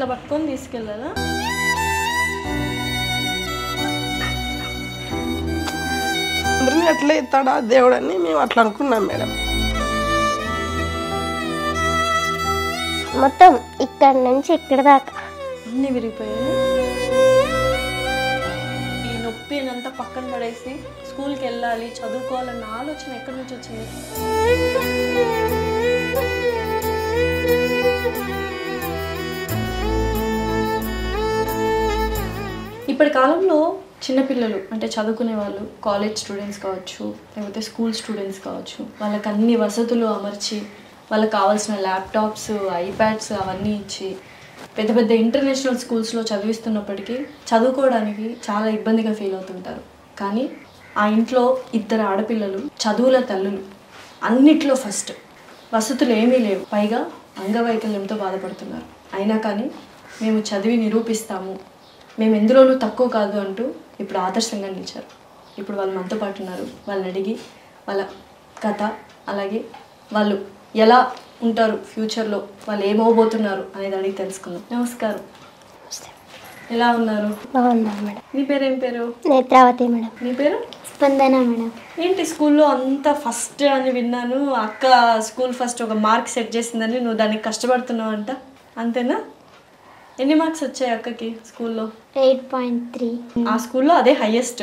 ఇట్లా పట్టుకొని తీసుకెళ్ళాలా? అందరినీ ఎట్లా ఇస్తాడా దేవుడని మేము అట్లా అనుకున్నాం మేడం. మొత్తం ఇక్కడ నుంచి ఇక్కడ దాకా. అన్నీ విరిగిపోయాయి. ఈ నొప్పి అంతా పక్కన పడేసి స్కూల్కి వెళ్ళాలి చదువుకోవాలన్న ఆలోచన ఎక్కడి నుంచి వచ్చింది? ఇప్పటి కాలంలో చిన్నపిల్లలు అంటే చదువుకునే వాళ్ళు కాలేజ్ స్టూడెంట్స్ కావచ్చు లేకపోతే స్కూల్ స్టూడెంట్స్ కావచ్చు వాళ్ళకి అన్ని వసతులు అమర్చి వాళ్ళకి కావాల్సిన ల్యాప్టాప్స్ ఐప్యాడ్స్ అవన్నీ ఇచ్చి పెద్ద పెద్ద ఇంటర్నేషనల్ స్కూల్స్లో చదివిస్తున్నప్పటికీ చదువుకోవడానికి చాలా ఇబ్బందిగా ఫీల్ అవుతుంటారు. కానీ ఆ ఇంట్లో ఇద్దరు ఆడపిల్లలు చదువుల తల్లులు అన్నిట్లో ఫస్ట్ వసతులు ఏమీ లేవు. పైగా అంగవైకల్యంతో బాధపడుతున్నారు. అయినా కానీ మేము చదివి నిరూపిస్తాము. మేము ఎందులోనూ తక్కువ కాదు అంటూ ఇప్పుడు ఆదర్శంగా నిలిచారు. ఇప్పుడు వాళ్ళు మనతో పాటు ఉన్నారు. వాళ్ళని అడిగి వాళ్ళ కథ అలాగే వాళ్ళు ఎలా ఉంటారు ఫ్యూచర్లో వాళ్ళు ఏమవబోతున్నారు అనేది అడిగి తెలుసుకుందాం. నమస్కారం. ఎలా ఉన్నారు? బాగుందా మేడం. నీ పేరు ఏం పేరు? నేత్రావతి మేడం. నీ పేరు? స్పందన మేడం. ఏంటి స్కూల్లో అంత ఫస్ట్ అని విన్నాను. అక్క స్కూల్ ఫస్ట్ ఒక మార్క్ సెట్ చేసిందని నువ్వు దానికి కష్టపడుతున్నావు అంట అంతేనా? ఎన్ని మార్క్స్ వచ్చాయి అక్కకి స్కూల్లో? Eight point three. ఆ స్కూల్లో అదే హైయెస్ట్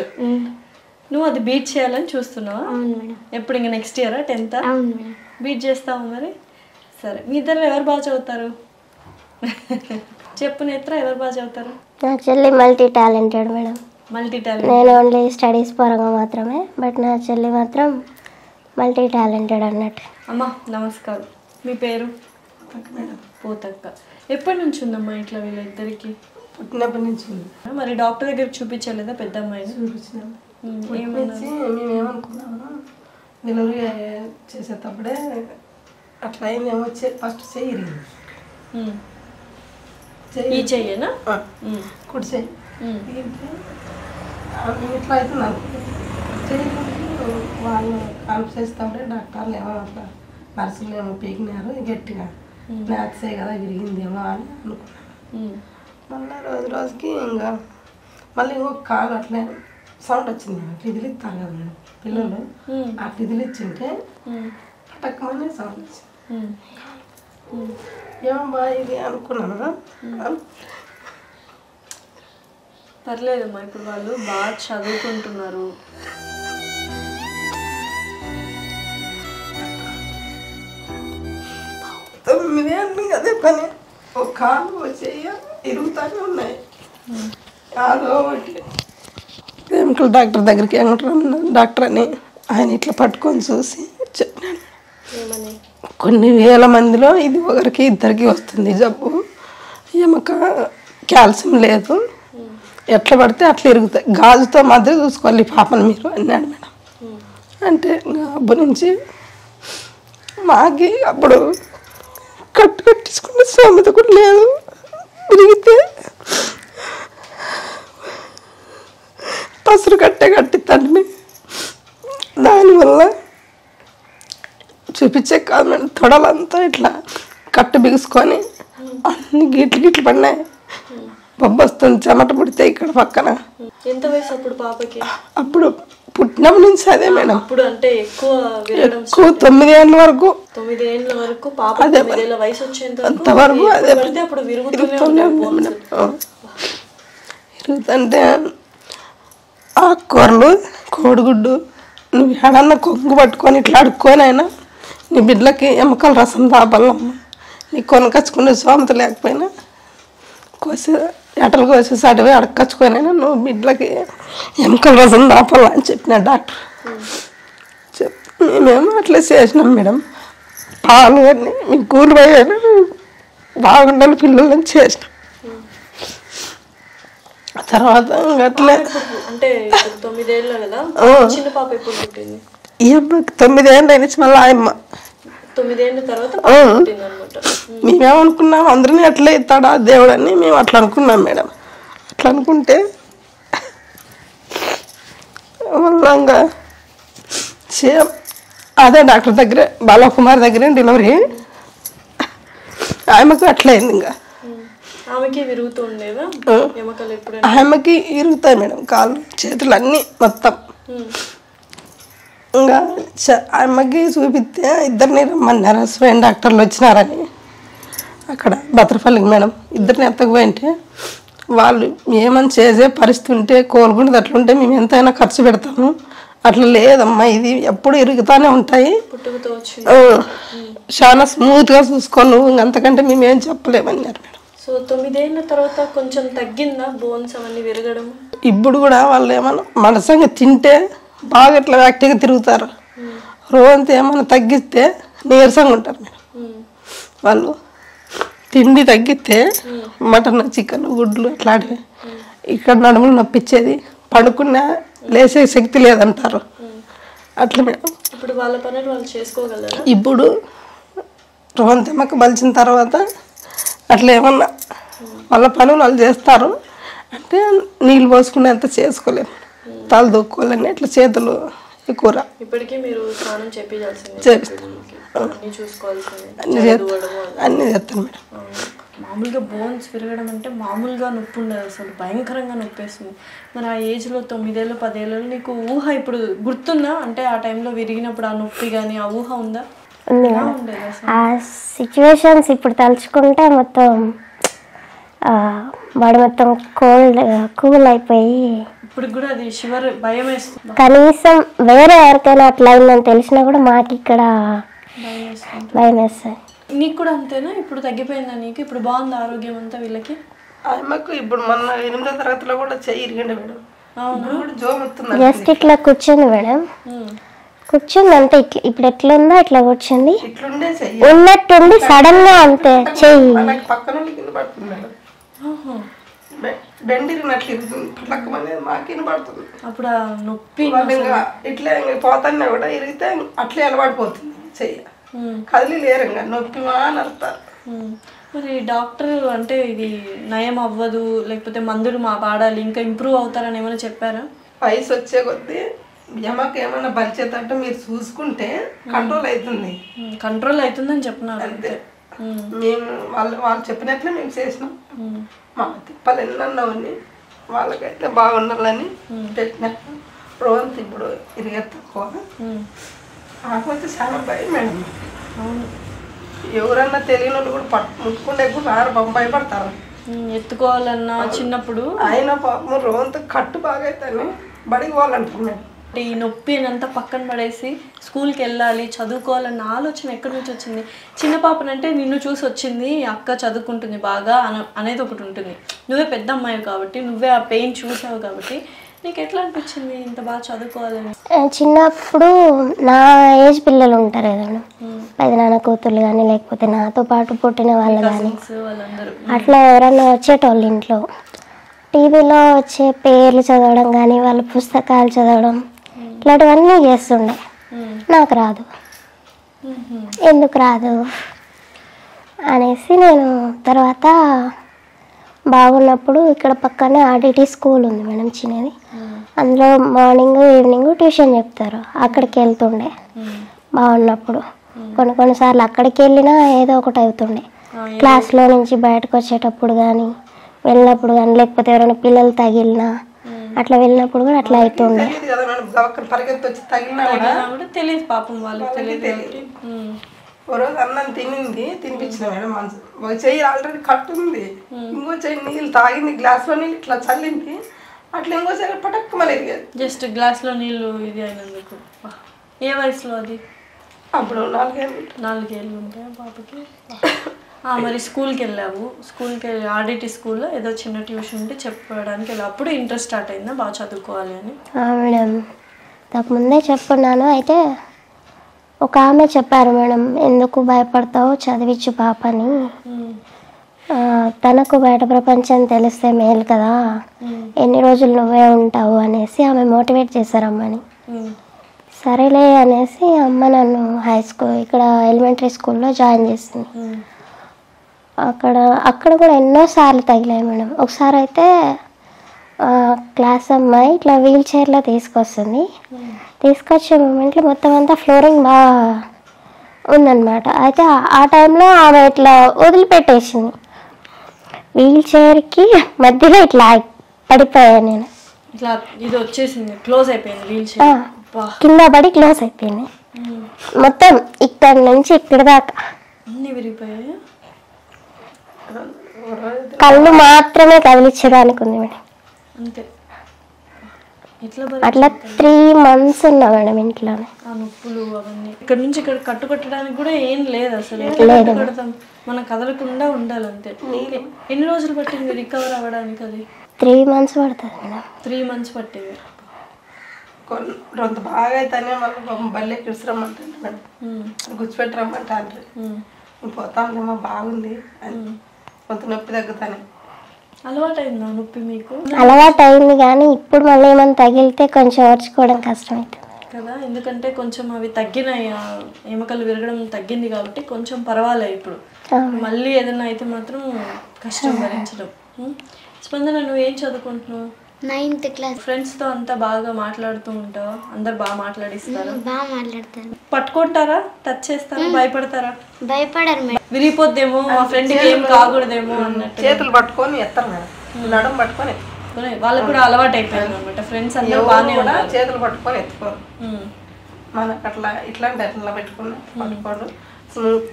నువ్వు అది బీట్ చేయాలని చూస్తున్నావా? అవును మేడం. ఎప్పుడు ఇంకా నెక్స్ట్ ఇయరా టెన్త్ బీట్ చేస్తావు మరి? సరే. మీ ఇద్దరు ఎవరు బాగా చదువుతారు? చెప్పు నేత్ర ఎవరు బాగా చదువుతారు? నా చెల్లి multi talented madam. Multi talent నేను ఓన్లీ స్టడీస్ పరంగా మాత్రమే బట్ నా చెల్లి మాత్రం మల్టీ టాలెంటెడ్ అన్నట్టు. అమ్మా నమస్కారం. మీ పేరు? పోతక్క. ఎప్పటి నుంచి ఉందమ్మా ఇట్లా వీళ్ళిద్దరికి పుట్టినప్పటి నుంచి ఉంది. మరి డాక్టర్ దగ్గరికి చూపించలేదా పెద్ద అమ్మాయిని? చూపించినాం. ఉమ్, నుంచి మేము ఏమనుకున్నాము డెలివరీ చేసేటప్పుడే అట్లా అయింది. ఏమో ఫస్ట్ చెయ్యి. ఈ చెయ్యేనా? కుడి చెయ్యి. ఇట్లా అవుతున్నాను చెయ్యి వాళ్ళు కాన్పు చేసేటప్పుడే డాక్టర్లు ఏమో అట్లా నర్సులు ఏమో పీకినారు గట్టిగా. మ్యాథ్సే కదా విరిగిందేమో అని అనుకున్నాను. మళ్ళీ రోజు రోజుకి ఇంకా మళ్ళీ ఇంకొక కాలు అట్లే సౌండ్ వచ్చింది అట్లా ఇదిలిస్తారు కదా మేడం పిల్లలు. అట్లా ఇదిలిచ్చింటే పటక్కమని సౌండ్ వచ్చింది. ఉమ్, ఉమ్. ఏమో బా ఇది అనుకున్నాను. పర్లేదమ్మా ఇప్పుడు వాళ్ళు బాగా చదువుకుంటున్నారు. తొమ్మిది అదే పని. ఒక కాలు చెయ్యి ఇరుగుతానే ఉన్నాయి. కాలు ఒకటి. ఎముకల డాక్టర్ దగ్గరికి వెంకటరమణ డాక్టర్ అని ఆయన ఇట్లా పట్టుకొని చూసి చెప్పినాడు. ఏమని? కొన్ని వేల మందిలో ఇది ఒకరికి ఇద్దరికి వస్తుంది జబ్బు. ఎముక కాల్షియం లేదు. ఎట్లా పడితే అట్లా ఇరుగుతాయి. గాజుతో మాత్రం చూసుకోవాలి పాపను మీరు అన్నాడు మేడం. అంటే ఇంకా అప్పటి నుంచి మాకి అప్పుడు కట్టు కట్టించుకునే సోమత కూడా లేదు. విరిగితే పసురు కట్టే కట్టిస్తాను దానివల్ల చూపించే కాదు మేడం తొడలంతా ఇట్లా కట్టు బిగుసుకొని అన్ని గిట్లు గిట్లు పడినాయి. బొబ్బ వస్తుంది చెమట పుడితే ఇక్కడ పక్కన. ఎంత వయసు అప్పుడు పాపకి? అప్పుడు పుట్టినప్పటి నుంచి అదే మేడం. అప్పుడు అంటే ఎక్కువ ఎక్కువ తొమ్మిది ఏళ్ళ వరకు తొమ్మిది ఏళ్ళ వరకు పాప తొమ్మిదేళ్ళ వయసు వచ్చేంత వరకు అంతవరకు అదే అప్పుడు విరుగుతూనే ఇరుగుతుంటే ఆకుకూరలు కోడిగుడ్డు నువ్వు ఎడన్నా కొంగు పట్టుకొని ఇట్లా అడుక్కొని అయినా నీ బిడ్డలకి ఎముకల రసం తాపాలమ్మ. నీ కొనకచ్చుకునే సోమత లేకపోయినా కోసి ఎటలు కోసేసి అడవి అడకచ్చుకొనైనా నువ్వు బిడ్డలకి ఎముకల రసం తాపాలా అని చెప్పిన డాక్టర్. చెప్ మేమేమో అట్లా చేసినాం మేడం. పాలు అన్నీ మీ కూలి పోయాను బాగుండాలి పిల్లలని చేసినాం. తర్వాత అట్లే అంటే ఇప్పుడు తొమ్మిదేళ్ళు కదా చిన్న పాప ఎప్పుడు పుట్టింది? ఈ ఆయమ్మ. తొమ్మిదేళ్ళ తర్వాత మేమేమనుకున్నాం అందరినీ అట్లా ఇస్తాడా దేవుడని మేము అట్లా అనుకున్నాం మేడం. అట్లా అనుకుంటే మళ్ళా ఇంకా సేమ్. అదే డాక్టర్ దగ్గరే బాలకుమార్ దగ్గరే డెలివరీ. ఆమెకు అట్లా అయింది ఇంకా. ఆమెకి ఇరుగుతాయి మేడం కాళ్ళు చేతులు అన్నీ మొత్తం. ఇంకా ఆమెకి చూపిస్తే ఇద్దరిని రమ్మన్నారు. స్వయం డాక్టర్లు వచ్చినారని. అక్కడ భద్రపల్లికి మేడం ఇద్దరిని ఎత్తకపోయింటే వాళ్ళు ఏమని చేసే పరిస్థితి ఉంటే కోలుకునేది అట్లుంటే మేము ఎంతైనా ఖర్చు పెడతాము. అట్లా లేదమ్మా ఇది ఎప్పుడు ఇరుగుతానే ఉంటాయి. చాలా స్మూత్గా చూసుకో నువ్వు అంతకంటే మేము చెప్పలేమన్నారు మేడం. సో తొమ్మిదేళ్ళ తర్వాత కొంచెం తగ్గిందా బోన్స్ అవన్నీ విరగడం ఇప్పుడు కూడా వాళ్ళు ఏమన్నా మనసంగా తింటే బాగా ఇట్లా యాక్టివ్గా తిరుగుతారు. రోజంతా ఏమన్నా తగ్గిస్తే నీరసంగా ఉంటారు మేడం. వాళ్ళు తిండి తగ్గితే మటన్ చికెన్ గుడ్లు అట్లాంటివి ఇక్కడ నడుములు నొప్పించేది పడుకున్న లేసే శక్తి లేదంటారు. అట్లా మేడం. ఇప్పుడు వాళ్ళ పనులు వాళ్ళు చేసుకోగలరా? ఇప్పుడు రోంతెమ్మకి బలిచిన తర్వాత అట్లా ఏమన్నా వాళ్ళ పనులు వాళ్ళు చేస్తారు. అంటే నీళ్ళు పోసుకునేంత చేసుకోలేము. తల దొక్కోవాలని ఇట్లా చేతులు ఎక్కువ ఇప్పటికీ మీరు స్నానం చేపించాల్సిందే చేపిస్తాం. అన్ని చూసుకోవాల్సిందే. అన్ని చేస్తాం అన్ని చేస్తాను మేడం. మామూలుగా బోన్స్ విరగడం అంటే మామూలుగా నొప్పి ఉండదు అసలు భయంకరంగా నొప్పేస్తుంది. మరి ఆ ఏజ్లో తొమ్మిదేళ్ళు పదేళ్ళు నీకు ఊహ ఇప్పుడు గుర్తుందా? అంటే ఆ టైంలో విరిగినప్పుడు ఆ నొప్పి కానీ ఆ ఊహ ఉందా? ఉంది ఆ సిచ్యువేషన్స్ ఇప్పుడు తలుచుకుంటే మొత్తం బాడీ మొత్తం కోల్డ్ కూల్ అయిపోయి. ఇప్పుడు కూడా అది షివర్ భయం కనీసం వేరే ఎవరికైనా అట్లా అయిందని తెలిసినా కూడా మాకు ఇక్కడ భయం వేస్తుంది నీకు కూడా అంతేనా? ఇప్పుడు తగ్గిపోయిందా నీకు? ఇప్పుడు బాగుంది ఆరోగ్యం అంతా వీళ్ళకి? ఆమెకు ఇప్పుడు మొన్న ఎనిమిదో తరగతిలో కూడా చెయ్యి ఇరిగింది మేడం ఇప్పుడు కూడా జోమ్ వస్తుంది జస్ట్ ఇట్లా కూర్చుంది మేడం. కూర్చుంది అంతే. ఇట్లా ఇప్పుడు ఎట్లుందో ఇట్లా కూర్చుంది. ఇట్లుండే చెయ్యి. ఉన్నట్టుండి సడన్గా అంతే. చెయ్యి. మనకి పక్కన కింద పడుతుంది మేడం. బె- బెండ్ ఇరిగినట్లు ఇరుగుతుంది. పళ్ళకం అనేది మాకు అప్పుడు ఆ నొప్పి వాళ్ళు ఇంకా ఇట్లా ఇంక కూడా ఇరిగితే అట్లే అలవాడిపోతుంది చెయ్యి. ఉమ్. కదిలి లేరు ఇంకా నొప్పి మా ఉమ్. మరి డాక్టర్ అంటే ఇది నయం అవ్వదు లేకపోతే మందులు మా వాడాలి ఇంకా ఇంప్రూవ్ అవుతారని ఏమైనా చెప్పారా? వయసు వచ్చే కొద్దీ యమకి ఏమైనా బలిచేటట్టు మీరు చూసుకుంటే కంట్రోల్ అవుతుంది. కంట్రోల్ అవుతుందని చెప్తున్నారు అంతే. మేము వాళ్ళు వాళ్ళు చెప్పినట్లే మేము చేసినాం. మా తిప్పలు ఉన్నాయి వాళ్ళకైతే బాగుండాలని పెట్టిన. రోజు ఇప్పుడు ఇరిగే తక్కువ కాకపోతే చాలా భయం మేడం అవును. ఎవరన్నా తెలియని వాళ్ళు కూడా పట్టు ముట్టుకుంటే కూడా రారు పాపం భయపడతారు. ఎత్తుకోవాలన్నా చిన్నప్పుడు? ఆయన పాపం రోజంతా కట్టు బాగా అవుతాను బడికి పోవాలంటారు ఈ నొప్పి అంతా పక్కన పడేసి స్కూల్కి వెళ్ళాలి చదువుకోవాలన్న ఆలోచన ఎక్కడి నుంచి వచ్చింది? చిన్న పాపనంటే నిన్ను చూసి వచ్చింది అక్క చదువుకుంటుంది బాగా అన అనేది ఒకటి ఉంటుంది. నువ్వే పెద్ద అమ్మాయి కాబట్టి నువ్వే ఆ పెయిన్ చూసావు కాబట్టి నీకు ఎట్లా అనిపించింది? ఇంత బాగా చదువుకోవాలని? చిన్నప్పుడు నా ఏజ్ పిల్లలు ఉంటారు కదా పెదనాన్న కూతుర్లు కానీ లేకపోతే నాతో పాటు పుట్టిన వాళ్ళు కానీ. అట్లా ఎవరన్నా వచ్చేటోళ్ళు ఇంట్లో. టీవీలో వచ్చే పేర్లు చదవడం కానీ వాళ్ళ పుస్తకాలు చదవడం ఇట్లాంటివన్నీ చేస్తుండే. నాకు రాదు. ఎందుకు రాదు? అనేసి నేను తర్వాత బాగున్నప్పుడు ఇక్కడ పక్కనే ఆర్డిటీ స్కూల్ ఉంది మేడం చిన్నది. అందులో మార్నింగ్ ఈవినింగ్ ట్యూషన్ చెప్తారు. అక్కడికి వెళ్తుండే. బాగున్నప్పుడు. కొన్ని కొన్నిసార్లు అక్కడికి వెళ్ళినా ఏదో ఒకటి అవుతుండే. క్లాస్లో నుంచి బయటకు వచ్చేటప్పుడు కానీ వెళ్ళినప్పుడు కానీ లేకపోతే ఎవరైనా పిల్లలు తగిలినా అట్లా వెళ్ళినప్పుడు కూడా అట్లా అవుతుండే. తెలియదు పాపం వాళ్ళకి తెలియదు. ఓ రోజు అన్నం తినింది తినిపించిన మేడం మనసు ఒక చెయ్యి ఆల్రెడీ కట్టుంది ఇంకో చెయ్యి నీళ్ళు తాగింది గ్లాస్లో నీళ్ళు ఇట్లా చల్లింది. అట్లా ఇంకో చెయ్యి పటక్క మళ్ళీ ఎరిగేది జస్ట్ గ్లాస్లో నీళ్ళు ఇది అయినందుకు. ఏ వయసులో అది? అప్పుడు నాలుగేళ్ళు. నాలుగేళ్ళు ఉంటాయి పాపకి. ఆ, మరి స్కూల్కి వెళ్ళావు. స్కూల్కి వెళ్ళి ఆర్డిటీ స్కూల్లో ఏదో చిన్న ట్యూషన్ ఉంటే చెప్పడానికి వెళ్ళావు. అప్పుడు ఇంట్రెస్ట్ స్టార్ట్ అయిందా? బాగా చదువుకోవాలి అని. ఆ, మేడం. నాకు ముందే చెప్పున్నాను. అయితే ఒక ఆమె చెప్పారు మేడం ఎందుకు భయపడతావు? చదివించు పాపని. తనకు బయట ప్రపంచం తెలిస్తే మేలు కదా. ఎన్ని రోజులు నువ్వే ఉంటావు అనేసి ఆమె మోటివేట్ చేశారు అమ్మని. సరేలే అనేసి అమ్మ నన్ను హై స్కూల్ ఇక్కడ ఎలిమెంటరీ స్కూల్లో జాయిన్ చేసింది. అక్కడ అక్కడ కూడా ఎన్నోసార్లు తగిలాయి మేడం. ఒకసారి అయితే క్లాస్ అమ్మాయి ఇట్లా వీల్ చైర్లో తీసుకొస్తుంది. తీసుకొచ్చే మూమెంట్లో మొత్తం అంతా ఫ్లోరింగ్ బాగా ఉందన్నమాట. అయితే ఆ- టైంలో ఆమె ఇట్లా వదిలిపెట్టేసింది. వీల్ చైర్కి మధ్యలో ఇట్లా పడిపోయాను నేను. ఇట్లా ఇది వచ్చేసింది. క్లోజ్ అయిపోయింది వీల్ ఆ, చైర్ కింద పడి క్లోజ్ అయిపోయింది. మొత్తం ఇక్కడ నుంచి ఇక్కడ దాకా. అన్ని విరిగిపోయాయి? కళ్ళు మాత్రమే కదిలించడానికి ఉంది మేడం. అంతే. అట్లా త్రీ మంత్స్ ఉన్నా మేడం ఇంట్లోనే. ఆ నొప్పులు అవన్నీ. ఇక్కడ నుంచి ఇక్కడ కట్టుకట్టడానికి కూడా ఏం లేదు అసలు. కట్టుకడతాం మనం కదలకుండా ఉండాలి అంతే ఎన్ని రోజులు పట్టింది రికవర్ అవ్వడానికి అది? త్రీ మంత్స్ పడుతుంది మేడం. త్రీ మంత్స్ పట్టేవి కొన్ని రొంత బాగా అయితేనే మళ్ళీ బల్లే కిడిసిరమ్మంటాను మేడం. గుచ్చిపెట్టరమ్మంటారు. పోతాందేమో బాగుంది. అని కొంత నొప్పి తగ్గుతానే. అలవాటైందా నొప్పి మీకు? అలవాటు అయింది కానీ ఇప్పుడు మళ్ళీ ఏమైనా తగిలితే కొంచెం ఓర్చుకోవడం కష్టమవుతుంది కదా ఎందుకంటే కొంచెం అవి తగ్గినాయి? ఆ ఎముకలు విరగడం తగ్గింది కాబట్టి కొంచెం పర్వాలే ఇప్పుడు. మళ్ళీ ఏదైనా అయితే మాత్రం కష్టం భరించడం. ఉం? స్పందన నువ్వు ఏం చదువుకుంటున్నావు? నైన్త్ క్లాస్ ఫ్రెండ్స్తో అంతా బాగా మాట్లాడుతూ ఉంటావు? అందరు బాగా మాట్లాడిస్తారు? బాగా మాట్లాడతాను పట్టుకుంటారా? టచ్ చేస్తారా? భయపడతారా? భయపడరు మేడం. విరిగిపోద్దేమో మా ఫ్రెండ్కి ఏం కాకూడదేమో అన్నట్టు. చేతులు పట్టుకొని ఎత్తారు మేడం. నడుం పట్టుకొని వాళ్ళకు కూడా అలవాటు అయిపోయింది అనమాట ఫ్రెండ్స్ అందరూ బాగానే కూడా ఉన్నారు చేతులు పట్టుకొని ఎత్తుకోరు. మనకు అట్లా ఇట్లాంటి అట్లా పెట్టుకుని పట్టుకోడు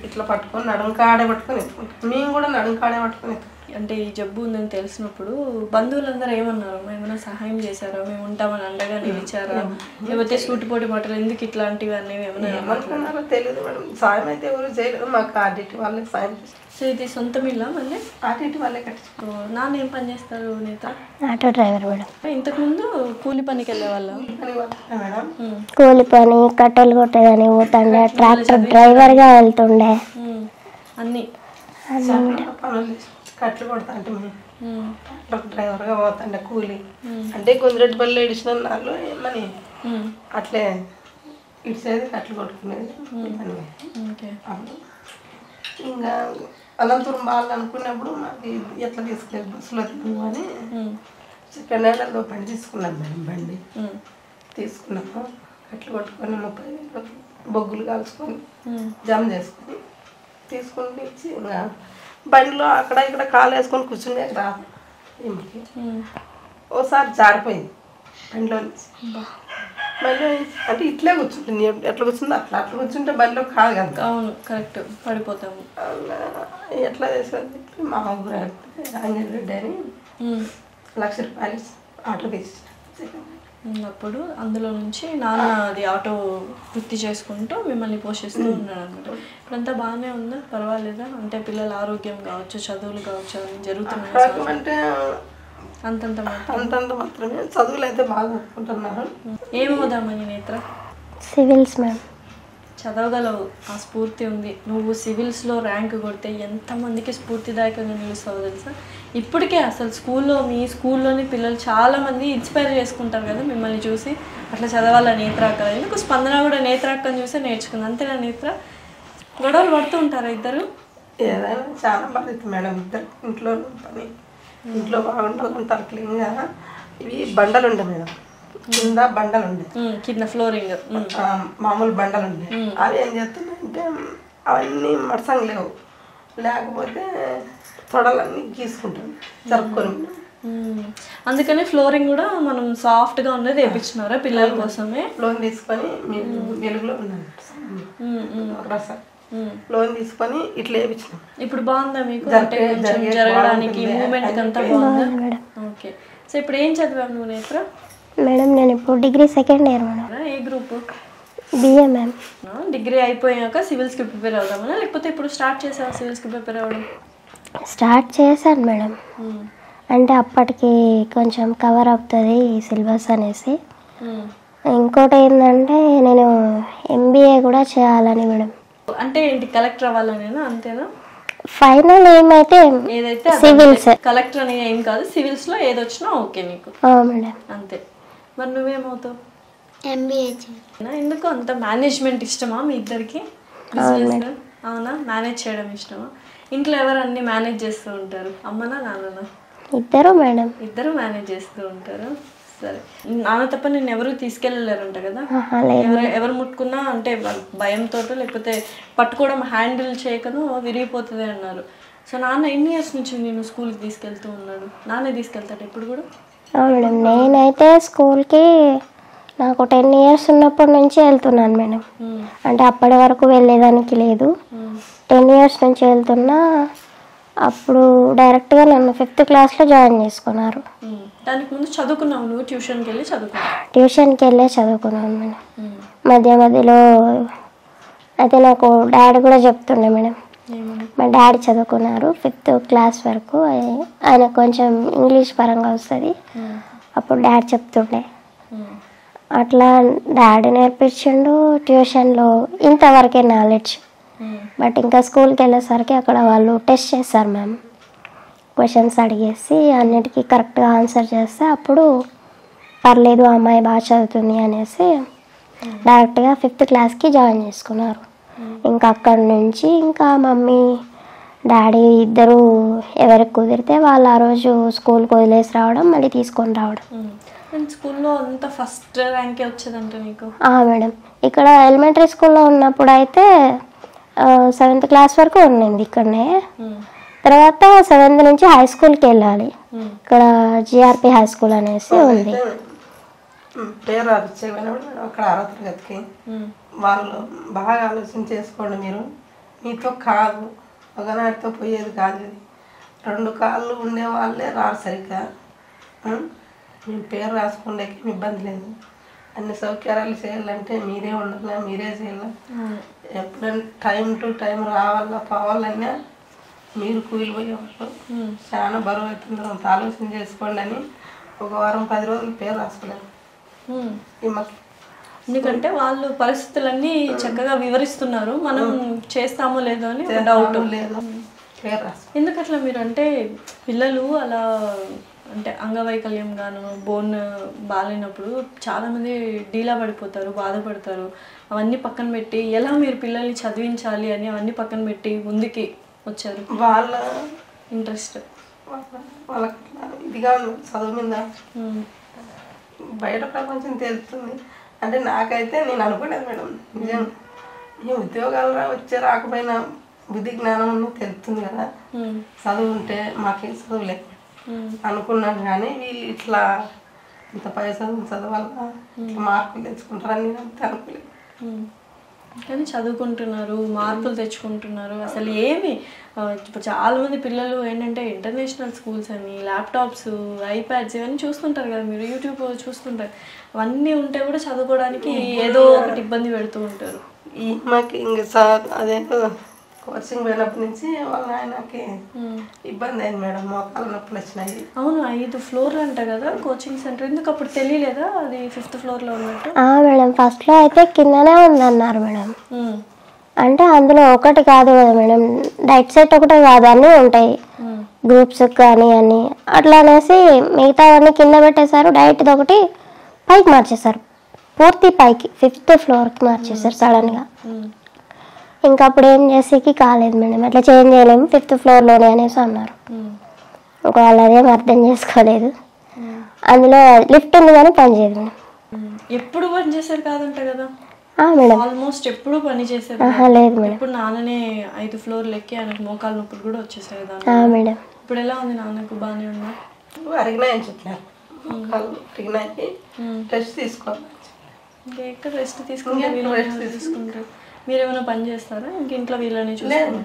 ఇట్లా పట్టుకొని నడుం కాడే పట్టుకొని ఎత్తుకుంటాం మేము కూడా నడుం కాడే పట్టుకొని ఎత్తుకుంటాం. అంటే ఈ జబ్బు ఉందని తెలిసినప్పుడు బంధువులందరూ ఏమన్నారు? ఏమైనా సహాయం చేశారా? మేము ఉంటామని అండగా నిలిచారా? లేకపోతే సూటిపోటి మాటలు ఎందుకు ఇట్లాంటివి అనేవి ఏమైనా తెలియదు మేడం. సాయం అయితే ఎవరు చేయలేదు. మాకు ఆర్డిటి వాళ్ళే సాయం సో ఇది సొంతం ఇల్లా మళ్ళీ? ఆర్డిటి వాళ్ళే కట్టించుకో నాన్న ఏం పని చేస్తారు నేత? Auto driver madam. ఇంతకుముందు కూలి పనికి వెళ్ళే వాళ్ళ మేడం. కూలి పని కట్టెలు కొట్టేదని పోతుండే ట్రాక్టర్ డ్రైవర్గా వెళ్తుండే. అన్నీ? కట్లు కొడతా అంటే మేము ఉమ్. ట్రక్ డ్రైవర్గా పోతాండే కూలి. అంటే కొందరెడ్డి పల్లె ఇడిచిన నాళ్ళు ఏమని? ఉమ్. అట్లే ఇడిచేది కట్లు కొట్టుకునేది. అప్పుడు ఇంకా అనంతపురం వాళ్ళు అనుకున్నప్పుడు మాకు ఎట్లా తీసుకెళ్ళి బస్సులో తిరుగు అని. సెకండ్ హ్యాండ్లో బండి తీసుకున్నాను మేడం బండి. తీసుకున్నాము. కట్లు కొట్టుకొని ముప్పై బొగ్గులు కాల్చుకొని. జమ చేసుకొని తీసుకొని ఇచ్చి ఇంకా బండిలో అక్కడ ఇక్కడ కాలు వేసుకొని కూర్చునే రాదు. ఓసారి జారిపోయింది బండిలో నుంచి బండిలో నుంచి అంటే ఇట్లే కూర్చుంటుంది ఎట్లా కూర్చుందో అట్లా అట్లా కూర్చుంటే బండిలో కాదు కదా అవును కరెక్ట్ పడిపోతాము ఎట్లా చేసుకొని చెప్పి మా ఊరు ఆంజనేయ రెడ్డి అని. లక్ష రూపాయలు ఆటో తీసి ఉన్నప్పుడు అందులో నుంచి నాన్న అది ఆటో వృత్తి చేసుకుంటూ మిమ్మల్ని పోషిస్తూ ఉన్నాడు అనమాట ఇప్పుడంతా బాగానే ఉందా? పర్వాలేదా? అంటే పిల్లల ఆరోగ్యం కావచ్చు చదువులు కావచ్చు అవి జరుగుతున్నాయి అంటే అంతంత మాత్రం అంతంత మాత్రమే. చదువులు అయితే బాగా చదువుకుంటున్నారు ఏమవుదామని నేత్ర? Civils ma'am. చదవగలవు. ఆ స్ఫూర్తి ఉంది. నువ్వు సివిల్స్లో ర్యాంక్ కొడితే ఎంతమందికి స్ఫూర్తిదాయకంగా నిలుస్తావు తెలుసా? ఇప్పటికే అసలు స్కూల్లో మీ స్కూల్లోని పిల్లలు చాలామంది ఇన్స్పైర్ చేసుకుంటారు కదా మిమ్మల్ని చూసి. అట్లా చదవాల నేత్రాక ఎందుకు స్పందన కూడా నేత్ర చూసే నేర్చుకుంది. అంతేనా నేత్ర? గొడవలు పడుతూ ఉంటారా ఇద్దరు? ఏదైనా చాలా బాధ్యత మేడం. ఇద్దరు ఇంట్లో పని. ఇంట్లో బాగుండాలంటారు క్లీన్గా. ఇవి బండలు ఉండే మేడం. కింద బండలు ఉండే. కింద ఫ్లోరింగ్. మామూలు బండలు ఉండే. అవి ఏం చేస్తున్నాయంటే అవన్నీ మడసంగా లేవు. లేకపోతే తొడలన్నీ గీసుకుంటాను జరుపుకొని అందుకని ఫ్లోరింగ్ కూడా మనం సాఫ్ట్గా ఉన్నది వేయించినారా పిల్లల కోసమే? లోన్ తీసుకొని మేము. వెలుగులో. లోన్ తీసుకొని ఇట్లా వేయించినాం ఇప్పుడు బాగుందా మీకు? జరగడానికి. మూమెంట్ అంతా బాగుందా? ఓకే. సో ఇప్పుడు ఏం చదివావు నువ్వు నేత్ర? మేడం నేను ఇప్పుడు degree second year madam. A group? B A ma'am degree అయిపోయాక సివిల్స్కి ప్రిపేర్ అవుదామనా? లేకపోతే ఇప్పుడు స్టార్ట్ చేసావా సివిల్స్కి ప్రిపేర్ అవ్వడం? స్టార్ట్ చేశాను మేడం. అంటే అప్పటికి కొంచెం కవర్ అవుతుంది సిలబస్ అనేసి. ఇంకోటి ఏంటంటే నేను ఎంబీఏ కూడా చేయాలని మేడం. అంటే ఏంటి? కలెక్టర్ అవ్వాలనేనా? అంతేనా? ఫైనల్ ఏమైతే ఏదైతే సివిల్స్. కలెక్టర్ అని ఏం కాదు సివిల్స్లో ఏది వచ్చినా ఓకే నీకు మేడం. అంతే. మరి నువ్వేమవుతావు? ఎంబీఏ నా ఎందుకు అంత మేనేజ్మెంట్ ఇష్టమా మీ ఇద్దరికి? బిజినెస్ అవునా మేనేజ్ చేయడం ఇష్టమా? ఇంట్లో ఎవరు అన్ని మేనేజ్ చేస్తూ ఉంటారు? అమ్మనా నాన్ననా? ఇద్దరు మేడం. ఇద్దరు మేనేజ్ చేస్తూ ఉంటారు. సరే. నాన్న తప్ప నేను ఎవరు తీసుకెళ్ళలేరంట కదా? ఎవరు ఎవరు ముట్టుకున్నా అంటే భయంతో లేకపోతే పట్టుకోవడం హ్యాండిల్ చేయకను విరిగిపోతుంది అన్నారు. సో నాన్న ఎన్ని ఇయర్స్ నుంచి నేను స్కూల్కి తీసుకెళ్తూ ఉన్నాడు? నాన్నే తీసుకెళ్తాడు ఎప్పుడు కూడా? మేడం నేనైతే స్కూల్కి నాకు టెన్ ఇయర్స్ ఉన్నప్పటి నుంచి వెళ్తున్నాను మేడం. అంటే అప్పటి వరకు వెళ్ళేదానికి లేదు. టెన్ ఇయర్స్ నుంచి వెళ్తున్నా అప్పుడు డైరెక్ట్గా నన్ను ఫిఫ్త్ క్లాస్లో జాయిన్ చేసుకున్నారు మ్మ్. దానికి ముందు చదువుకున్నావు నువ్వు ట్యూషన్కి వెళ్ళి చదువుకున్నావు ట్యూషన్కి వెళ్ళే చదువుకున్నాను మేడం. మధ్య మధ్యలో అయితే నాకు డాడీ కూడా చెప్తుండే మేడం మా డాడీ చదువుకున్నారు ఫిఫ్త్ క్లాస్ వరకు. ఆయ- ఆయన కొంచెం ఇంగ్లీష్ పరంగా వస్తుంది. అప్పుడు డాడీ చెప్తుండే. అట్లా డాడీ నేర్పించిండు ట్యూషన్లో ఇంతవరకే నాలెడ్జ్. బట్ ఇంకా స్కూల్కి వెళ్ళేసరికి అక్కడ వాళ్ళు టెస్ట్ చేస్తారు మ్యామ్. క్వశ్చన్స్ అడిగేసి అన్నిటికీ కరెక్ట్గా ఆన్సర్ చేస్తే అప్పుడు పర్లేదు అమ్మాయి బాగా చదువుతుంది అనేసి డైరెక్ట్గా ఫిఫ్త్ క్లాస్కి జాయిన్ చేసుకున్నారు. ఇంకా అక్కడి నుంచి ఇంకా మమ్మీ డాడీ ఇద్దరు ఎవరికి కుదిరితే వాళ్ళు ఆ రోజు స్కూల్కి వదిలేసి రావడం మళ్ళీ తీసుకొని రావడం. స్కూల్లో అంత ఫస్ట్ ర్యాంకే వచ్చేదంట నీకు మేడం. ఇక్కడ ఎలిమెంటరీ స్కూల్లో ఉన్నప్పుడు అయితే సెవెంత్ క్లాస్ వరకు ఉండింది ఇక్కడనే. తర్వాత సెవెంత్ నుంచి హై స్కూల్కి వెళ్ళాలి. ఇక్కడ జిఆర్పి హై స్కూల్ అనేసి ఉంది. పేరు మేడం అక్కడ ఆరో తరగతికి మ్మ్. వాళ్ళు బాగా ఆలోచన చేసుకోండి మీరు. మీతో కాదు ఒకనాటితో పోయేది కాదు ఇది. రెండు కాళ్ళు ఉండే వాళ్ళే రారు సరిగ్గా. మీ పేరు రాసుకోండి ఇబ్బంది లేదు. అన్ని సౌకర్యాలు చేయాలంటే మీరే ఉండాలి మీరే చేయాలి. ఎప్పుడైనా టైం టు టైం రావాలా పోవాలన్నా మీరు కూలిపోయేవాళ్ళు. చాలా బరువు అవుతుంది. అంత ఆలోచన చేసుకోండి అని ఒక వారం పది రోజులు పేరు రాసుకోలేదు. ఎందుకంటే వాళ్ళు పరిస్థితులన్నీ చక్కగా వివరిస్తున్నారు. మనం చేస్తామో లేదో అని డౌట్. ఎందుకు అట్లా మీరు అంటే పిల్లలు అలా అంటే అంగవైకల్యం గాను బోన్ బాగాలేనప్పుడు చాలామంది డీలా పడిపోతారు బాధపడతారు. అవన్నీ పక్కన పెట్టి ఎలా మీరు పిల్లల్ని చదివించాలి అని అవన్నీ పక్కన పెట్టి ముందుకి వచ్చారు. వాళ్ళ ఇంట్రెస్ట్. వాళ్ళ- ఇదిగా చదువు మీద. బయట ప్రపంచం తెలుస్తుంది. అంటే నాకైతే నేను అనుకోలేదు మేడం నిజం. ఈ ఉద్యోగాలు వచ్చే రాకపోయినా బుద్ధి జ్ఞానం తెలుస్తుంది కదా. చదువు ఉంటే మాకేం చదువు లేదు అనుకున్నాను కానీ వీళ్ళు ఇట్లా ఇంత పై చదువు చదవాలా? ఇట్లా మార్కులు తెచ్చుకుంటారని నేను అంత అనుకోలేదు. కానీ చదువుకుంటున్నారు మార్పులు తెచ్చుకుంటున్నారు. అసలు ఏమి ఇప్పుడు చాలా మంది పిల్లలు ఏంటంటే ఇంటర్నేషనల్ స్కూల్స్ అని ల్యాప్టాప్స్ ఐప్యాడ్స్ ఇవన్నీ చూస్తుంటారు కదా మీరు యూట్యూబ్ చూస్తుంటారు. అవన్నీ ఉంటే కూడా చదువుకోవడానికి ఏదో ఒకటి ఇబ్బంది పెడుతూ ఉంటారు. ఈ మాకు ఇంక సార్ అదేదో కోచింగ్ పోయినప్పటి నుంచి వాళ్ళ ఆయనకి ఇబ్బంది అయింది మేడం మోకాలు నొప్పులు వచ్చినాయి. అవును ఐదు ఫ్లోర్లు అంట కదా కోచింగ్ సెంటర్ ఎందుకు అప్పుడు తెలియలేదా? అది ఫిఫ్త్ ఫ్లోర్లో ఉన్నట్టు? ఆ, మేడం ఫస్ట్లో అయితే కిందనే ఉందన్నారు మేడం. అంటే అందులో ఒకటి కాదు కదా మేడం. డైట్ సెట్ ఒకటే కాదు అన్నీ ఉంటాయి. గ్రూప్స్ కానీ అని అట్లా అనేసి మిగతావన్నీ కింద పెట్టేశారు. డైట్ది ఒకటి పైకి మార్చేశారు. పూర్తి పైకి ఫిఫ్త్ ఫ్లోర్కి మార్చేశారు సడన్గా ఇంకా అప్పుడు ఏం చేసేకి కాలేదు మేడం. అట్లా చేంజ్ చేయలేము. ఫిఫ్త్ ఫ్లోర్లోనే అనేసి అన్నారు. ఒకవేళ వాళ్ళు అదేం అర్థం చేసుకోలేదు. అందులో లిఫ్ట్ ఉంది కానీ పని చేయదు మేడం. ఎప్పుడు పని చేశారు కాదంట కదా? మేడం. ఆల్మోస్ట్ ఎప్పుడు పని లేదు మేడం. ఇప్పుడు నాన్ననే ఐదు ఫ్లోర్లు ఎక్కి ఆయనకు మోకాలు నొప్పులు కూడా వచ్చేసాయి దాని ఆ, మేడం. ఇప్పుడు ఎలా ఉంది నాన్నకు? బాగానే ఉందా? అరిగినాయని చెప్పినారు మోకాలు అరిగినాయి టెస్ట్ తీసుకోవాలి ఇంకా ఎక్కడ రెస్ట్ తీసుకుంటే తీసుకుంటారు? మీరు ఏమైనా పని చేస్తారా? ఇంక ఇంట్లో వీళ్ళని చూసుకుంటారు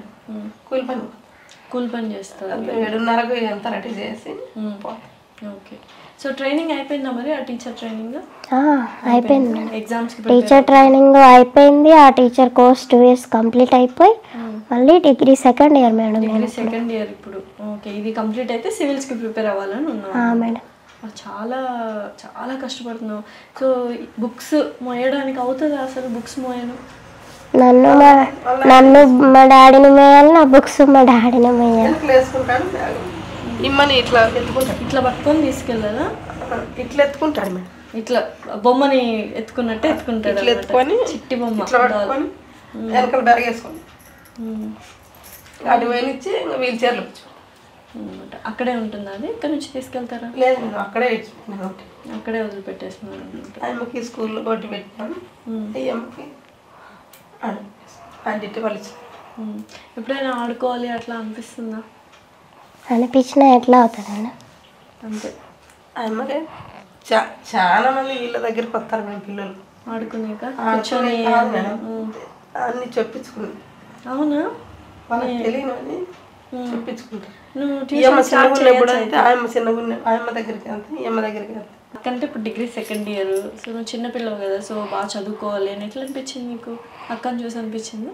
కూలి పని. కూల్ పని చేస్తారు ఏడున్నరకు ఎంత రెడీ చేసి పోతాం. ఓకే. సో ట్రైనింగ్ అయిపోయిందా మరి? ఆ టీచర్ ట్రైనింగ్ ఆ, అయిపోయింది మేడం. ఎగ్జామ్స్కి టీచర్ ట్రైనింగ్ అయిపోయింది. ఆ teacher course two years complete అయిపోయి మళ్ళీ డిగ్రీ సెకండ్ ఇయర్ మేడం నేను సెకండ్ ఇయర్ ఇప్పుడు. ఓకే ఇది కంప్లీట్ అయితే సివిల్స్కి ప్రిపేర్ అవ్వాలని ఉన్నాను ఆ, మేడం. ఆ, చాలా చాలా కష్టపడుతున్నావు సో బుక్స్ మోయడానికి అవుతుందా అసలు బుక్స్ మోయను నన్ను మా నన్ను మా డాడీని మేయాలి నా బుక్స్ మా డాడీని మేయాలి. ఇమ్మని ఇట్లా. ఎత్తుకుంటాడు ఇట్లా పట్టుకొని తీసుకెళ్ళాలా? ఇట్లా ఎత్తుకుంటాడు మేడం. ఇట్లా బొమ్మని ఎత్తుకున్నట్టే ఎత్తుకుంటాడు ఇట్లా. ఎత్తుకొని చిట్టి బొమ్మ ఇట్లా పట్టుకొని వెనకాల బ్యాగ్ వేసుకోండి. అటు పోయినిచ్చి వీల్ చైర్లు. అక్కడే ఉంటుందా అది? ఇక్కడ నుంచి తీసుకెళ్తారా? లేదు అక్కడే అక్కడే వదిలిపెట్టేస్తున్నారు ఆయమ్మకి స్కూల్లో కొట్టి పెట్టినాను అయ్యమ్మకి అడిట్టి వాళ్ళు. ఎప్పుడైనా ఆడుకోవాలి అట్లా అనిపిస్తుందా? అనిపించినా ఎట్లా అవుతుంది అంతే. అమ్మకే చా చాలా మంది వీళ్ళ దగ్గరికి వస్తారు మేడం పిల్లలు. ఆడుకునేక కూర్చొని అన్ని చెప్పించుకుంది అవునా? వాళ్ళకి తెలియను అని చెప్పించుకుంటారు. నువ్వు ఈ అమ్మ చిన్నగా ఉన్నప్పుడు ఆయమ్మ చిన్నగా ఉన్న ఆయమ్మ దగ్గరికి వెళ్తే ఈ అమ్మ దగ్గరికి వెళ్తే అక్కంటే ఇప్పుడు డిగ్రీ సెకండ్ ఇయర్ సో నువ్వు చిన్నపిల్లవు కదా సో బాగా చదువుకోవాలి అని ఎట్లా అనిపించింది నీకు? అక్కని చూసి అనిపించింది?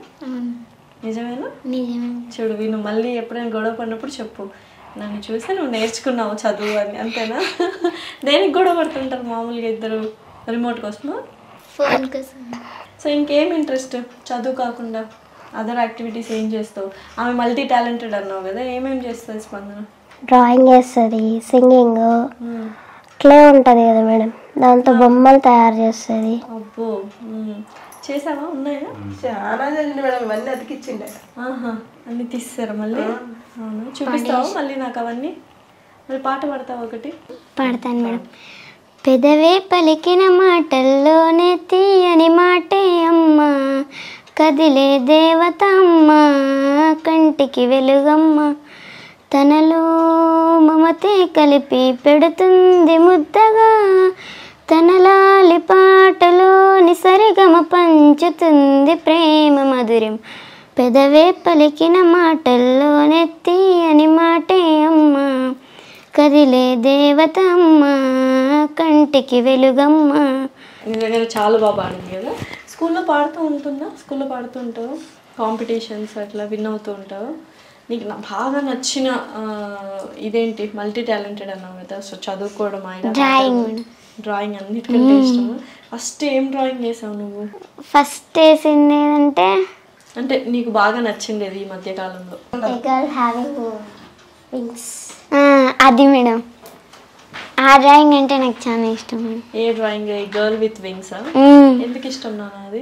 నిజమేనా? నిజమే. చూడు విను మళ్ళీ ఎప్పుడైనా గొడవ పడినప్పుడు చెప్పు. నన్ను చూసి నువ్వు నేర్చుకున్నావు చదువు అని అంతేనా? దేనికి గొడవ పడుతుంటారు మామూలుగా ఇద్దరు? రిమోట్ కోసమా? ఫోన్ కోసం. సో ఇంకేం ఇంట్రెస్ట్ చదువు కాకుండా అదర్ యాక్టివిటీస్ ఏం చేస్తావు? ఆమె మల్టీ టాలెంటెడ్ అన్నావు కదా ఏమేం చేస్తుంది స్పందన? డ్రాయింగ్ వేస్తుంది సింగింగ్. క్లే ఉంటుంది కదా మేడం దాంతో బొమ్మలు తయారు చేస్తుంది. అబ్బో. చేసావా? ఉన్నాయా? చాలా జరిగింది మేడం ఇవన్నీ అతికిచ్చిండే. ఆహా అన్ని తీస్తారా మళ్ళీ? అవును? చూపిస్తావు మళ్ళీ నాకు అవన్నీ? మరి పాట పాడతావు ఒకటి? పాడతాను మేడం. పెదవే పలికిన మాటల్లోనే తీయని మాటే అమ్మ. కదిలే దేవత అమ్మ కంటికి వెలుగమ్మ. తనలో మమతే కలిపి పెడుతుంది ముద్దగా. తనలాలి పాటలోని సరిగమ పంచుతుంది ప్రేమ మధురం. పెదవే పలికిన మాటల్లో నెత్తి అని మాటే అమ్మ. కదిలే దేవత అమ్మ కంటికి వెలుగమ్మ. చాలా బాగా పాడింది కదా? స్కూల్లో పాడుతూ ఉంటుందా? స్కూల్లో పాడుతూ ఉంటావు? కాంపిటీషన్స్ అట్లా విన్ అవుతూ ఉంటావు? నీకు నా బాగా నచ్చిన ఇదేంటి? మల్టీ టాలెంటెడ్ అన్నావు కదా సో చదువుకోవడం ఆయన Drawing. డ్రాయింగ్ అన్నిటికంటే ఇష్టం ఫస్ట్ ఏం డ్రాయింగ్ చేసావు నువ్వు? ఫస్ట్ వేసింది ఏదంటే అంటే నీకు బాగా నచ్చిండేది ఈ మధ్య కాలంలో? అది మేడం. ఆ డ్రాయింగ్ అంటే నాకు చాలా ఇష్టం ఏ డ్రాయింగ్? Girl with wings. ఎందుకు ఇష్టం నాన్న అది?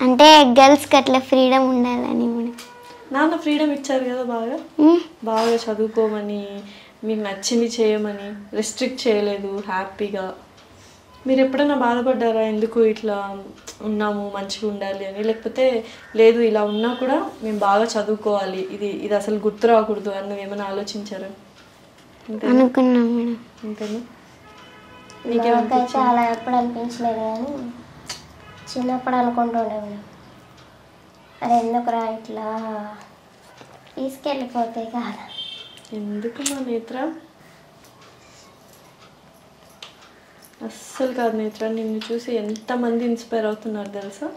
అంటే గర్ల్స్కి అట్లా ఫ్రీడమ్ ఉండాలని మేడం. నాన్న ఫ్రీడమ్ ఇచ్చారు కదా బాగా. బాగా చదువుకోమని మీకు నచ్చింది చేయమని రెస్ట్రిక్ట్ చేయలేదు హ్యాపీగా. మీరు ఎప్పుడైనా బాధపడ్డారా? ఎందుకు ఇట్లా ఉన్నాము మంచిగా ఉండాలి అని? లేకపోతే లేదు ఇలా ఉన్నా కూడా మేము బాగా చదువుకోవాలి. ఇది ఇది అసలు గుర్తు రాకూడదు అని నువ్వు ఏమైనా ఆలోచించారా? అంతే అనుకున్నాం మేడం. అంతేనా నాకైతే అలా ఎప్పుడు అనిపించలేదు కానీ చిన్నప్పుడు అనుకుంటుండే మేడం. అరే ఎందుకురా ఇట్లా? తీసుకెళ్ళిపోతే కాదా. ఎందుకు మా నేత్ర? అస్సలు కాదు నేత్ర నిన్ను చూసి ఎంతమంది ఇన్స్పైర్ అవుతున్నారు తెలుసా?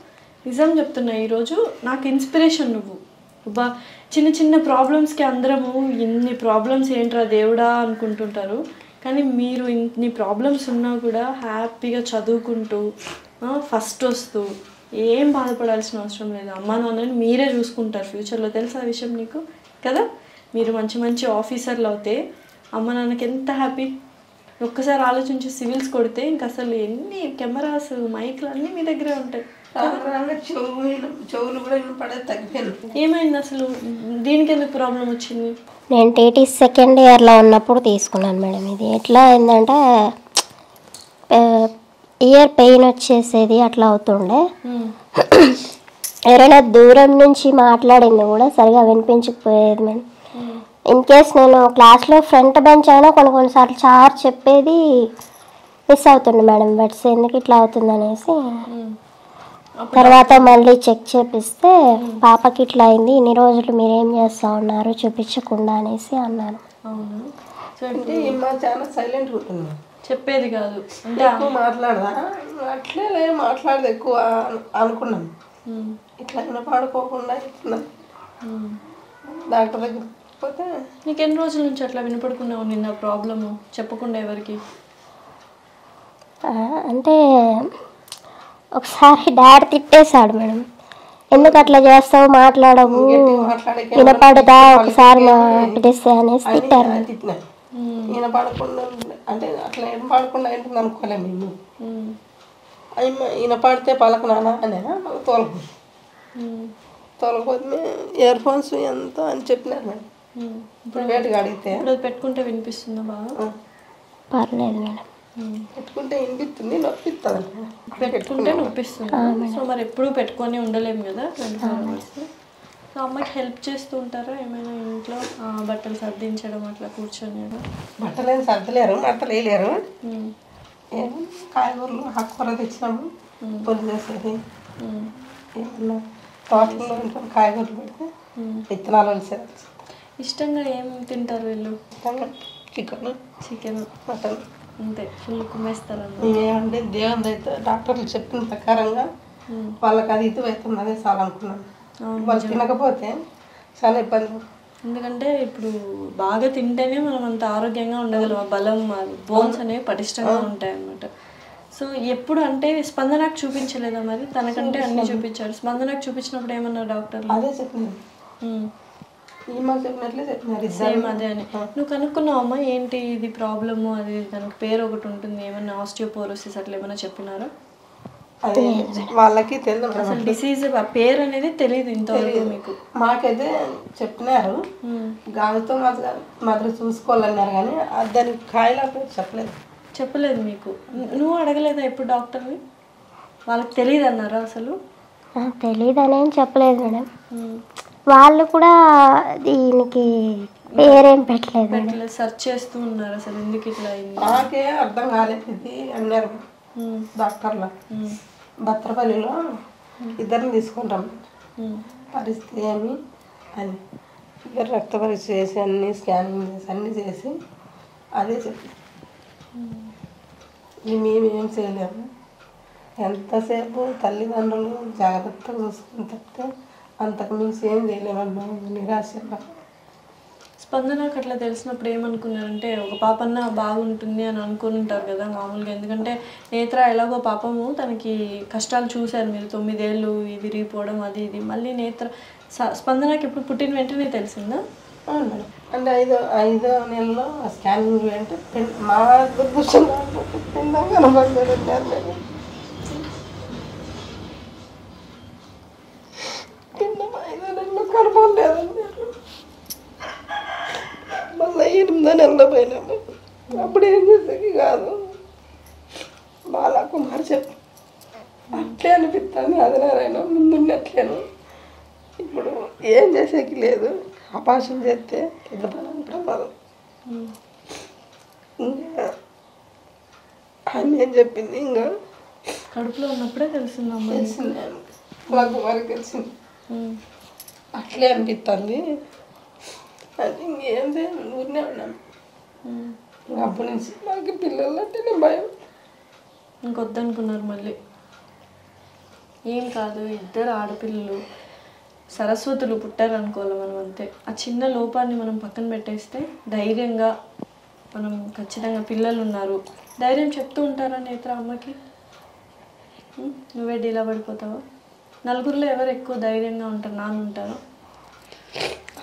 నిజం చెప్తున్నా ఈరోజు నాకు ఇన్స్పిరేషన్ నువ్వు. బా చిన్న చిన్న ప్రాబ్లమ్స్కి అందరము ఇన్ని ప్రాబ్లమ్స్ ఏంట్రా దేవుడా అనుకుంటుంటారు. కానీ మీరు ఇన్ని ప్రాబ్లమ్స్ ఉన్నా కూడా హ్యాపీగా చదువుకుంటూ ఫస్ట్ వస్తూ ఏం బాధపడాల్సిన అవసరం లేదు. అమ్మా నాన్నని మీరే చూసుకుంటారు. ఫ్యూచర్లో తెలుసా ఆ విషయం నీకు? కదా? మీరు మంచి మంచి ఆఫీసర్లు అవుతే అమ్మ నాన్నకి ఎంత హ్యాపీ ఒక్కసారి ఆలోచించి సివిల్స్ కొడితే ఇంక అసలు ఎన్ని కెమెరాస్ మైక్లు అన్నీ మీ దగ్గరే ఉంటాయి. చెవులు కూడా ఏమైంది అసలు? దీనికి ఎందుకు ప్రాబ్లం వచ్చింది? నేను టీటీ సెకండ్ ఇయర్లో ఉన్నప్పుడు తీసుకున్నాను మేడం ఇది. ఎట్లా అయిందంటే ఇయర్ పెయిన్ వచ్చేసేది అట్లా అవుతుండే. ఎవరైనా దూరం నుంచి మాట్లాడింది కూడా సరిగా వినిపించకపోయేది మేడం ఇన్ కేస్ నేను క్లాస్లో ఫ్రంట్ బెంచ్ అయినా కొన్ని కొన్నిసార్లు చార్ చెప్పేది మిస్ అవుతుండే మేడం బట్స్ ఎందుకు ఇట్లా అవుతుంది అనేసి. తర్వాత మళ్ళీ చెక్ చేపిస్తే పాపకి ఇట్లా అయింది ఇన్ని రోజులు మీరేం చేస్తా ఉన్నారు చూపించకుండా అనేసి అన్నారు చెప్పేది కాదు. అంటే ఎక్కువ మాట్లాడదా? అట్లే మాట్లాడదు ఎక్కువ అను- అనుకున్నాం. ఉమ్, ఇట్లా వినపాడుకోకుండా ఇట్లా. డాక్టర్ దగ్గర పోతే నీకు ఎన్ని రోజుల నుంచి అట్లా వినపడుకున్నావు నిన్న ప్రాబ్లము? చెప్పకుండా ఎవరికి? అంటే ఒకసారి డాడీ తిట్టేశాడు మేడం. ఎందుకు అట్లా చేస్తావు? మాట్లాడవు మాట్లాడే వినపడదా? ఒకసారి మా పిలిస్తే అనేసి తిట్టారు. ఈయన పడకుండా అంటే అట్లా ఏం పడకుండా ఏంటుంది అనుకోలేము మేము. ఈయన పడితే పలకనానా అనే తోలకు ఉమ్, తోలకపోతే ఇయర్ ఫోన్స్ ఎంత అని చెప్పినారు మేడం. ఇప్పుడు వేటికి అడిగితే? ఇప్పుడు పెట్టుకుంటే వినిపిస్తుందా బాగా? పర్లేదు మేడం. పెట్టుకుంటే వినిపిస్తుంది నొప్పిస్తుంది పెట్టుకుంటే నొప్పిస్తుంది. సో మరి ఎప్పుడు పెట్టుకొని ఉండలేము కదా ట్వంటీ ఫోర్ అవర్స్ సో అమ్మకి హెల్ప్ చేస్తూ ఉంటారా? ఏమైనా ఇంట్లో బట్టలు సర్దించడం అట్లా కూర్చొని బట్టలు ఏం సర్దలేరు బట్టలు వేయలేరు ఏమో కాయగూరలు ఆకుకూర తెచ్చినాము పొలి చేసేది. ఏమన్నా తోటలో ఇంట్లో కాయగూరలు పెడితే విత్తనాలు వలిసేది. ఇష్టంగా ఏం తింటారు వీళ్ళు? Chicken chicken. మటన్. అంతే ఫుల్ కుమ్మేస్తారన్న ఏమంటే దేవుని అయితే డాక్టర్లు చెప్పిన ప్రకారంగా వాళ్ళకి అది ఇది అవుతుంది అదే చాలా అనుకున్నాను వాళ్ళు తినకపోతే చాలా ఇబ్బంది. ఎందుకంటే ఇప్పుడు బాగా తింటేనే మనం అంత ఆరోగ్యంగా ఉండగలం. ఆ బలం బోన్స్ అనేవి పటిష్టంగా ఉంటాయి అన్నమాట సో ఎప్పుడు అంటే స్పందనకు చూపించలేదా మరి? తనకంటే అన్ని చూపించారు. స్పందనకు చూపించినప్పుడు ఏమన్నారు డాక్టర్లు? అదే చెప్పినారు. సేమ్ అదే అని. నువ్వు కనుక్కున్నావు అమ్మా? ఏంటి ఇది ప్రాబ్లము? అది దానికి పేరు ఒకటి ఉంటుంది. ఏమన్నా ఆస్టియోపోరోసిస్ అట్లా ఏమైనా చెప్పినారా? వాళ్ళకి తెలియదు. అసలు డిసీజ్ పేరు అనేది తెలియదు ఇంతవరకు మీకు. మాకైతే చెప్పినారు. గాలితో మాత్రం మాత్రం చూసుకోవాలన్నారు కానీ దానికి కాయలా చెప్పలేదు. చెప్పలేదు మీకు. నువ్వు అడగలేదా ఎప్పుడు డాక్టర్ని? వాళ్ళకి తెలియదు అన్నారా అసలు? తెలియదు అని ఏం చెప్పలేదు మేడం. వాళ్ళు కూడా దీనికి పేరేం పెట్టలేదు సెర్చ్ చేస్తూ ఉన్నారు అసలు ఎందుకు ఇట్లా అయింది? నాకే అర్థం కాలేదు ఇది అన్నారు. డాక్టర్లు. భద్రపల్లిలో ఇద్దరిని తీసుకుంటాం. పరిస్థితి ఏమి? అని ఇద్దరు రక్త పరీక్ష చేసి అన్ని స్కానింగ్ చేసి అన్నీ చేసి అదే చెప్పి. మేమేం చేయలేము. ఎంతసేపు తల్లిదండ్రులు జాగ్రత్తగా చూసుకుని తప్పితే అంతకు మించి ఏం చేయలేమమ్మా. నిరాశ స్పందనకు అట్లా తెలిసినప్పుడు ఏమనుకున్నారంటే ఒక పాపన్న బాగుంటుంది అని అనుకుంటారు కదా మామూలుగా. ఎందుకంటే నేత్ర ఎలాగో పాపము తనకి కష్టాలు చూశారు మీరు తొమ్మిదేళ్ళు ఇది విరిగిపోవడం అది ఇది. మళ్ళీ నేత్ర స- స్పందనకి ఇప్పుడు పుట్టిన వెంటనే తెలిసిందా? అవును మేడం. అంటే ఐదో ఐదో నెలలో స్కానింగ్ అంటే మా దుర్దృష్టం పిండం కనబడలేదు ఐదో నెలలో కనబడలేదండి ఎనిమిదో నెలలో పోయినాము అప్పుడు ఏం చేసేది కాదు. బాలకుమార్ చెప్పు. అట్లే అనిపిస్తాను అది నారాయణ ముందున్నట్లేను ఇప్పుడు ఏం చేసేకి లేదు. అపాసం చేస్తే పెద్ద పని ప్రమాదం. ఇంకా ఆమె ఏం చెప్పింది? ఇంకా కడుపులో ఉన్నప్పుడే తెలిసింది నాకు. వరకు తెలిసింది. అట్లే అనిపిస్తుంది అది ఇంకేం చేయాలి ఊరినే. ఇంకా అప్పటి నుంచి నాకు పిల్లలు అంటేనే భయం. ఇంకొద్దనుకున్నారు మళ్ళీ. ఏం కాదు ఇద్దరు ఆడపిల్లలు. సరస్వతులు పుట్టారు అనుకోవాలి మనం అంతే. ఆ చిన్న లోపాన్ని మనం పక్కన పెట్టేస్తే ధైర్యంగా మనం ఖచ్చితంగా పిల్లలు ఉన్నారు ధైర్యం చెప్తూ ఉంటారా నేత్ర అమ్మకి? నువ్వే డీలా పడిపోతావా? నలుగురిలో ఎవరు ఎక్కువ ధైర్యంగా ఉంటారు? నాన్న ఉంటారా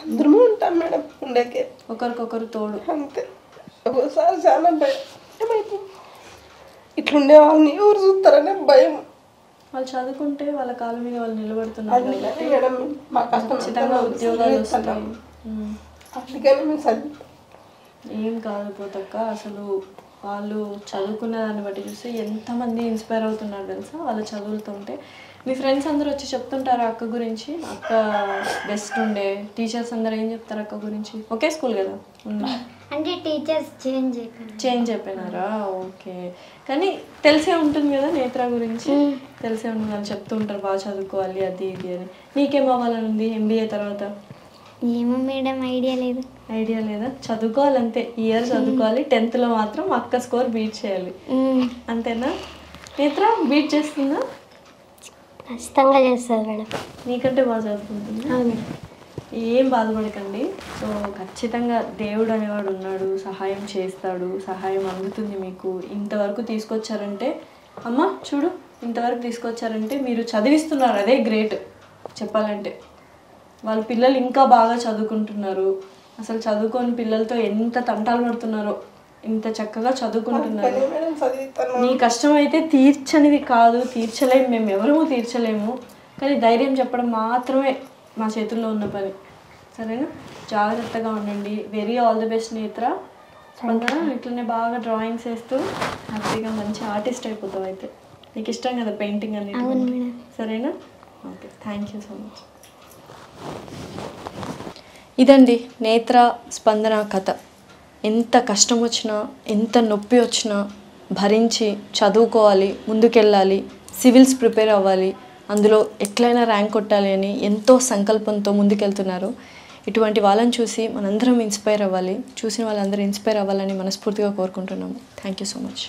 అందరము ఉంటాం మేడం ఉండేకే. ఒకరికొకరు తోడు. అంతే. ఒక్కోసారి చాలా భయం. ఇట్లుండే వాళ్ళని ఎవరు చూస్తారనే భయం. వాళ్ళు చదువుకుంటే వాళ్ళ కాళ్ళ మీద వాళ్ళు నిలబడుతున్నారు అందుకని మేడం. మా ఖచ్చితంగా ఉద్యోగాలు వస్తాయి. ఉం. అందుకని మేము చదివి ఏం కాదు పోతక్క అసలు వాళ్ళు చదువుకున్న దాన్ని బట్టి చూస్తే ఎంతమంది ఇన్స్పైర్ అవుతున్నారు తెలుసా? వాళ్ళ చదువులతో ఉంటే మీ ఫ్రెండ్స్ అందరూ వచ్చి చెప్తుంటారా అక్క గురించి? అక్క బెస్ట్ ఉండే. టీచర్స్ అందరూ ఏం చెప్తారు అక్క గురించి? ఒకే స్కూల్ కదా? అంటే టీచర్స్ చేంజ్ చేంజ్ అయిపోయినారా? ఓకే. కానీ తెలిసే ఉంటుంది కదా నేత్ర గురించి? తెలిసే ఉంటుంది వాళ్ళు చెప్తూ ఉంటారు బాగా చదువుకోవాలి అది ఇది అని. నీకేం అవ్వాలని ఉంది ఎంబీఏ తర్వాత? ఏమో మేడం ఐడియా లేదు. ఐడియా లేదా? చదువుకోవాలంతే. ఇయర్ చదువుకోవాలి. టెన్త్లో మాత్రం అక్క స్కోర్ బీట్ చేయాలి. అంతేనా? నేత్ర బీట్ చేస్తుందా? ఖచ్చితంగా చేస్తుంది మేడం. నీకంటే బాగా చదువుకుంటుంది. అవును. ఏం బాధపడకండి. సో ఖచ్చితంగా దేవుడు అనేవాడు ఉన్నాడు సహాయం చేస్తాడు సహాయం అందుతుంది మీకు. ఇంతవరకు తీసుకొచ్చారంటే అమ్మ చూడు ఇంతవరకు తీసుకొచ్చారంటే మీరు చదివిస్తున్నారు అదే గ్రేట్. చెప్పాలంటే. వాళ్ళ పిల్లలు ఇంకా బాగా చదువుకుంటున్నారు. అసలు చదువుకోని పిల్లలతో ఎంత తంటాలు పడుతున్నారో. ఇంత చక్కగా చదువుకుంటున్నారు. నీ కష్టం అయితే తీర్చనిది కాదు తీర్చలేము మేము ఎవరము తీర్చలేము. కానీ ధైర్యం చెప్పడం మాత్రమే మా చేతుల్లో ఉన్న పని. సరేనా? జాగ్రత్తగా ఉండండి. వెరీ ఆల్ ది బెస్ట్ నేత్ర. స్పందన ఇట్లనే బాగా డ్రాయింగ్స్ వేస్తూ హ్యాపీగా మంచి ఆర్టిస్ట్ అయిపోతావు అయితే. నీకు ఇష్టం కదా పెయింటింగ్ అనేది సరేనా? Okay thank you so much. ఇదండి నేత్ర స్పందన కథ. ఎంత కష్టం వచ్చినా ఎంత నొప్పి వచ్చినా భరించి చదువుకోవాలి ముందుకెళ్ళాలి సివిల్స్ ప్రిపేర్ అవ్వాలి అందులో ఎట్లయినా ర్యాంక్ కొట్టాలి అని ఎంతో సంకల్పంతో ముందుకెళ్తున్నారు. ఇటువంటి వాళ్ళని చూసి మనందరం ఇన్స్పైర్ అవ్వాలి చూసిన వాళ్ళందరూ ఇన్స్పైర్ అవ్వాలని మనస్ఫూర్తిగా కోరుకుంటున్నాము. Thank you so much.